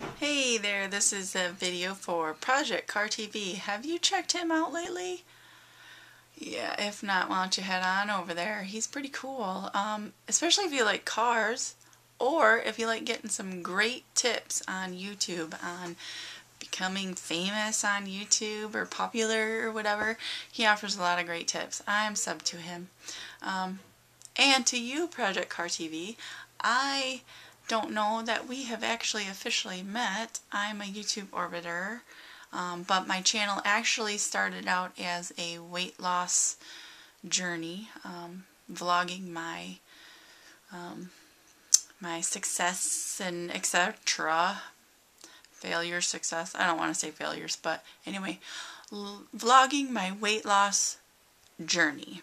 Hey there, this is a video for Project Car TV. Have you checked him out lately? Yeah, if not, why don't you head on over there. He's pretty cool, um, especially if you like cars or if you like getting some great tips on YouTube on becoming famous on YouTube or popular or whatever. He offers a lot of great tips. I'm sub to him. Um, and to you, Project Car TV, I don't know that we have actually officially met. I'm a YouTube orbiter, um, but my channel actually started out as a weight loss journey, um, vlogging my um, my success and etc. Failure, success. I don't want to say failures, but anyway, vlogging my weight loss journey.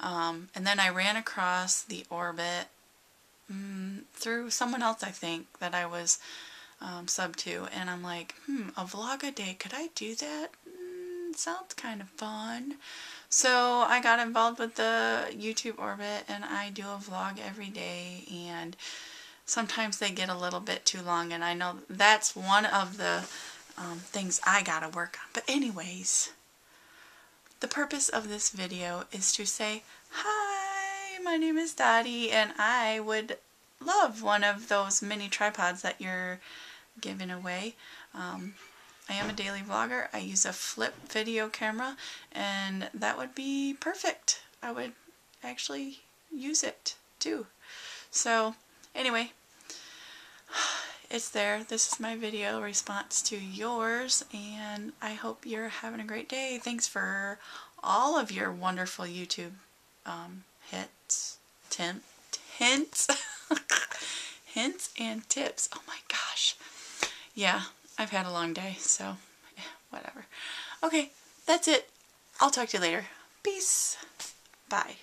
Um, and then I ran across the orbit mm, through someone else, I think, that I was um, sub to, and I'm like, hmm, a vlog a day, could I do that? Mm, sounds kind of fun. So I got involved with the YouTube orbit, and I do a vlog every day, and sometimes they get a little bit too long, and I know that's one of the um, things I gotta work on. But anyways, the purpose of this video is to say, hi, my name is Dottie and I would love one of those mini tripods that you're giving away. Um, I am a daily vlogger. I use a flip video camera and that would be perfect. I would actually use it too. So anyway, it's there. This is my video response to yours and I hope you're having a great day. Thanks for all of your wonderful YouTube um, hits, temp, hints, hints and tips. Oh my gosh. Yeah, I've had a long day, so yeah, whatever. Okay, that's it. I'll talk to you later. Peace. Bye.